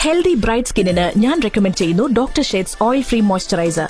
healthy bright സ്കിന്നിന് ഞാൻ recommend ചെയ്യുന്നു doctor shades oil free moisturiser